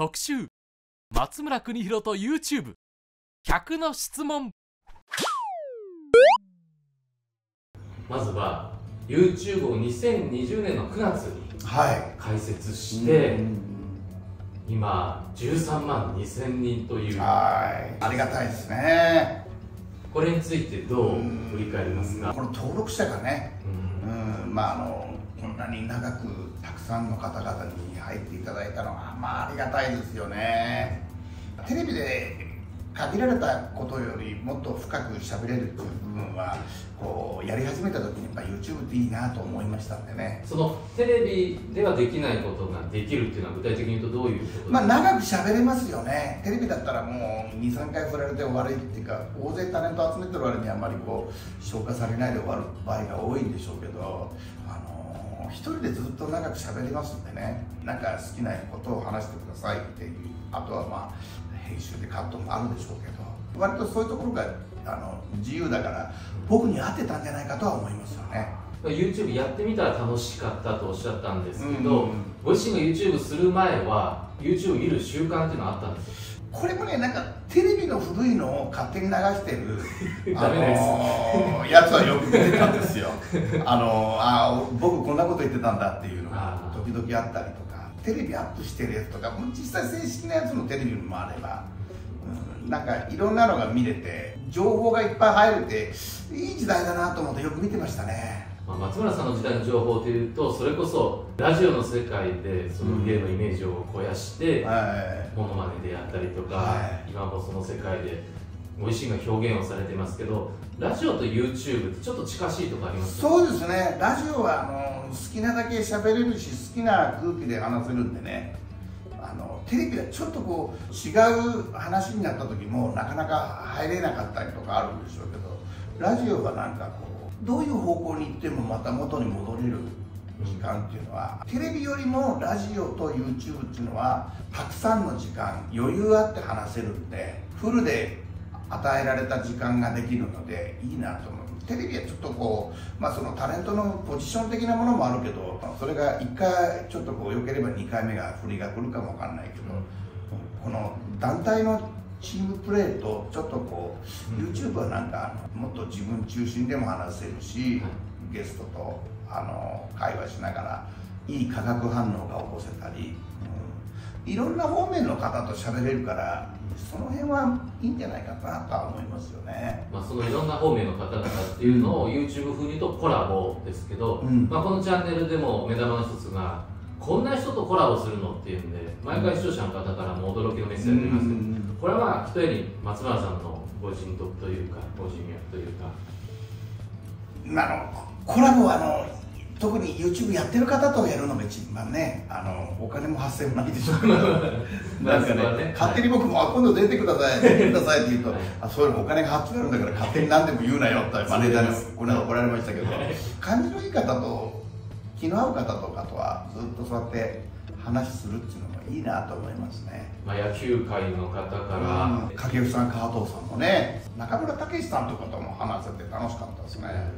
特集。松村邦弘と YouTube 100の質問。まずは YouTube を2020年の9月にはい。開設して、今13万2000人という。はい。ありがたいですね。これについてどう振り返りますか？この登録者がね。うん。うん。まああのこんなに長くたくさんの方々に入っていただいたのはまあありがたいですよね。テレビで限られたことよりもっと深く喋れるっていう部分はこうやり始めた時にやっぱ YouTube っていいなと思いましたんでね。そのテレビではできないことができるっていうのは具体的に言うとどういうことですか、まあ長く喋れますよね。テレビだったらもう23回振られて終わりっていうか大勢タレント集めてる割にあまりこう消化されないで終わる場合が多いんでしょうけどあの1人でずっと長く喋りますんでねなんか好きなことを話してくださいっていうあとはまあ編集でカットもあるでしょうけど割とそういうところがあの自由だから僕に合ってたんじゃないかとは思いますよね。YouTube やってみたら楽しかったとおっしゃったんですけど、うんご自身が YouTube する前は YouTube 見る習慣っていうのはあったんですか？これもねなんかテレビの古いのを勝手に流してる ダメです。のーやつはよく見てたんですよ。あのーあー僕こんなこと言ってたんだっていうのが時々あったりとかテレビアップしてるやつとかもう実際正式なやつのテレビもあれば、うん、なんかいろんなのが見れて情報がいっぱい入れていい時代だなと思ってよく見てましたねまあ、松村さんの時代の情報というとそれこそラジオの世界でその芸のイメージを肥やして、はい。モノマネでやったりとか、はい。今もその世界でご自身が表現をされてますけどラジオと YouTube ってちょっと近しいとこありますか？そうですね。ラジオはあの好きなだけ喋れるし好きな空気で話せるんでね。あのテレビはちょっとこう違う話になった時もなかなか入れなかったりとかあるんでしょうけどラジオはなんかこうどういう方向に行ってもまた元に戻れる時間っていうのはテレビよりもラジオと YouTube っていうのはたくさんの時間余裕あって話せるんでフルで与えられた時間ができるのでいいなと思う。テレビはちょっとこう、まあ、そのタレントのポジション的なものもあるけどそれが1回ちょっとこう良ければ2回目が振りが来るかもわかんないけど、この団体のチームプレーとちょっとこう、うん。YouTube はなんかもっと自分中心でも話せるし、ゲストとあの会話しながらいい化学反応が起こせたり、うん。いろんな方面の方と喋れるからその辺はいいんじゃないかなとは思いますよね。まあ、そのいろんな方面の方々っていうのを YouTube 風に言うとコラボですけど、うん。まあ、このチャンネルでも目玉の一つがこんな人とコラボするのっていうんで毎回視聴者の方からも驚きのメッセージが出ますけど、これはまあひとえに松村さんのご人徳というかご人脈というか。まあ、あのコラボはあの特に YouTube やってる方とやるのが一番ねあのお金も発生もないでしょうけど。なんかそこはね。勝手に僕も、あ今度出てください出てくださいって言うと、はい。あそういうのお金が発生あるんだから勝手に何でも言うなよってマネージャーにこの間怒られましたけど。感じのいい方と気の合う方とかとはずっとそうやって話するっていうのもいいなと思いますね。まあ、野球界の方から、うん。掛布さん加藤さんもね中村武さんとかとも話せて楽しかったですね。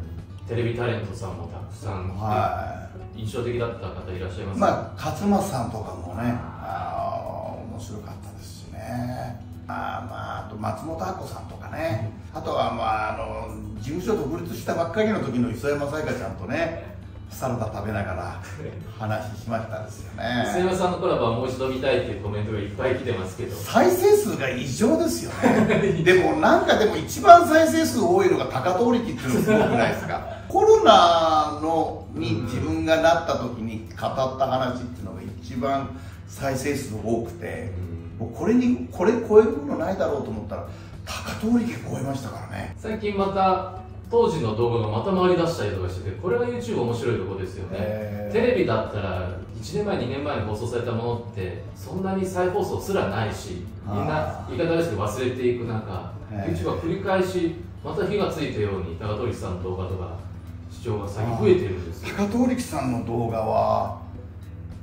テレビタレントさんもたくさん、はい。印象的だった方いらっしゃいますか、まあ、勝松さんとかもね、あー面白かったですしね、あーまあ、あと松本明子さんとかね、あとは、まあ、あの事務所独立したばっかりの時の磯山さやかちゃんとね、サラダ食べながら 話しましたですよ磯ね。山さんのコラボはもう一度見たいっていうコメントがいっぱい来てますけど。再生数が異常ですよね。でもなんかでも一番再生数多いのが高通力っていうのすごくないですか？コロナのに自分がなった時に語った話っていうのが一番再生数多くてもうこれにこれ超えるものないだろうと思ったら高通力超えましたからね。最近また当時の動画がまた回り出したりとかしててこれが YouTube 面白いところですよね。テレビだったら1年前2年前に放送されたものってそんなに再放送すらないしみんなあ言い方ですけど忘れていく中 YouTube は繰り返しまた火がついたように高取さんの動画とか視聴が最近増えてるんですよ。高通力さんの動画は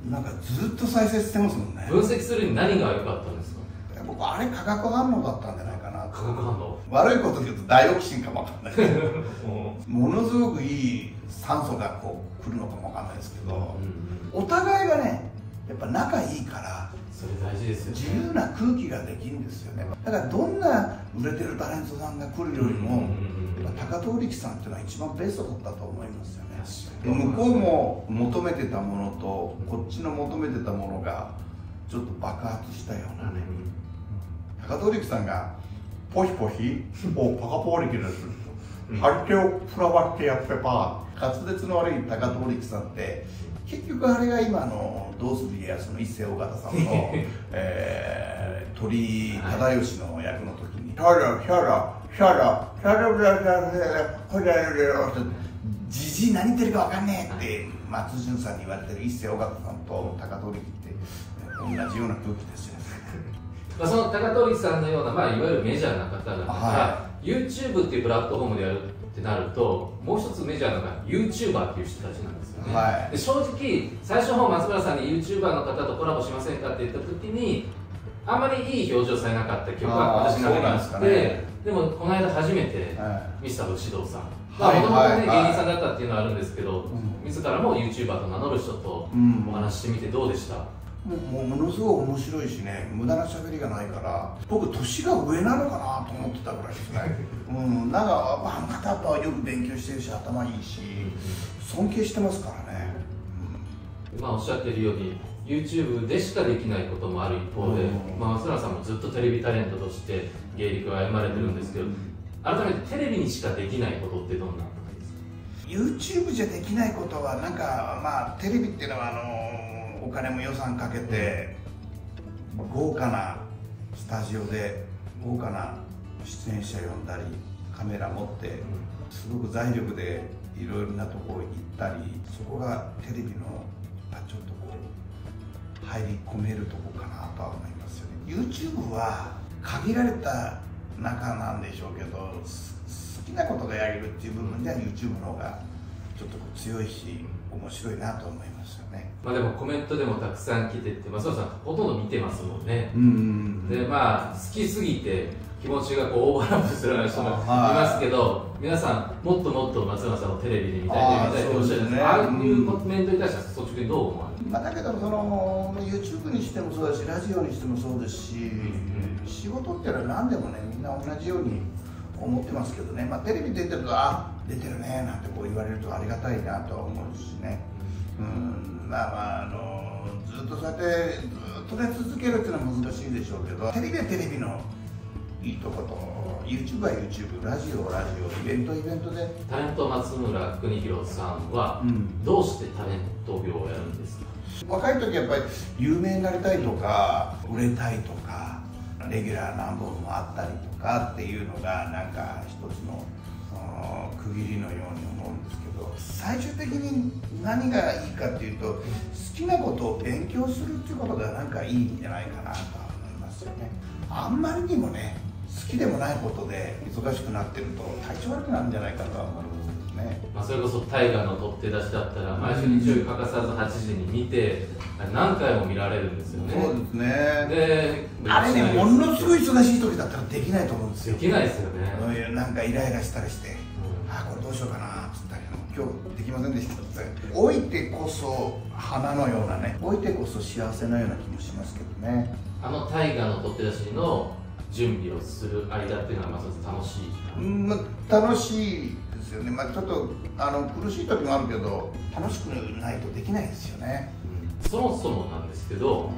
なんかずっと再生してますもんね。分析するに何が良かったんですか？僕あれ化学反応だったんじゃないかな化学反応？悪いこと言うとダイオキシンかもわかんないけどものすごくいい酸素がこう来るのかもわかんないですけど、うんお互いがねやっぱ仲いいからそれ大事ですよ、ね、自由な空気ができるんですよね。だからどんな売れてるタレントさんが来るよりも、やっぱ高遠力さんっていうのは一番ベストだったと思いますよね。向こうも求めてたものとこっちの求めてたものがちょっと爆発したようなね、高遠力さんが「ポヒポヒ おパカポーリキです」張り手をプラバってやってば滑舌の悪い高遠力さんって結局あれが今の「どうする家康」の一世尾形さんの、えー、鳥居忠義の役の時に「ヒャラヒャラヒャラヒャラヒャラヒャラヒャラ」じじい何言ってるか分かんねえって松潤さんに言われてる一世尾形さんと高遠力って同じような空気ですよまあ、その高遠力さんのような、まあ、いわゆるメジャーな方々が、はい、YouTube っていうプラットフォームでやるってなるともう一つメジャーなのが YouTuber っていう人たちなんですよね、はい、で正直最初の方松村さんに YouTuber の方とコラボしませんかって言った時にあまりいい表情されなかった記憶が私の中にあってで,、でもこの間初めて、ミスター武士道さん。もともとね、芸人さんだったっていうのはあるんですけど、うん、自らも YouTuber と名乗る人とお話してみてどうでした、うんもうものすごい面白いしね無駄な喋りがないから僕年が上なのかなと思ってたぐらいですね。うんなんかあの方はよく勉強してるし頭いいし尊敬してますからね、うん、まあおっしゃってるように YouTube でしかできないこともある一方で、まあ、松村さんもずっとテレビタレントとして芸歴を歩まれてるんですけど、改めてテレビにしかできないことってどんなことですか？YouTube じゃできないことはなんかまあテレビっていうのはあのお金も予算かけて豪華なスタジオで豪華な出演者呼んだりカメラ持ってすごく財力でいろいろなとこ行ったりそこがテレビのちょっとこう入り込めるとこかなとは思いますよね。YouTube は限られた中なんでしょうけど好きなことがやれるっていう部分では YouTube の方がちょっと強いし面白いなと思いますよね。まあでもコメントでもたくさん来てて松尾さんほとんど見てますもんね。うんでまあ好きすぎて気持ちがこうオーバーラップするような人もい。ますけど皆さんもっともっと松村さんをテレビで見たい見たいっておっしゃるんですね。ああいうコメントに対しては率直にどう思われる、まあ、だけどその YouTube にしてもそうだしラジオにしてもそうですし、うん、仕事っていうのは何でもねみんな同じように思ってますけどね、まあ、テレビ出てるとあ出てるねなんてこう言われるとありがたいなとは思うしね。うんまあまああのずっとそうやってずっとね続けるっていうのは難しいでしょうけどテレビはテレビのいいとこと YouTube は YouTube ラジオはラジオイベントイベントで。タレント松村邦弘さんは、どうしてタレント業をやるんですか？若い時やっぱり有名になりたいとか売れたいとかレギュラー何本もあったりとかっていうのがなんか一つの区切りのように思うんですけど最終的に何がいいかっていうと好きなことを勉強するっていうことがなんかいいんじゃないかなと思いますよね。あんまりにもね好きでもないことで忙しくなってると体調悪くなるんじゃないかとは思いますね、まあ、それこそ大河の取って出しだったら毎週日曜日欠かさず8時に見て何回も見られるんですよね。そうですね。であれねものすごい忙しい時だったらできないと思うんですよ。できないですよね。なんかイライラしたりして、うん、あこれどうしようかなっつったり今日できませんでしたって。老いてこそ花のようなね。老いてこそ幸せのような気もしますけどね。あの大河の取って出しの準備をする間っていうのはまず楽しい時間、うんまあ、楽しいですよね、まあ、ちょっとあの苦しい時もあるけど楽しくないとできないですよね、うん、そもそもなんですけど、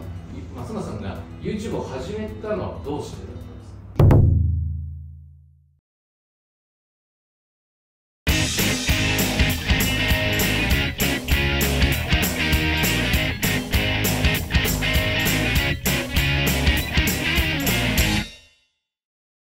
松永さんが YouTube を始めたのはどうしてだ